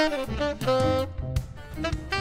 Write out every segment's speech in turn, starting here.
Thank you.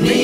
Me.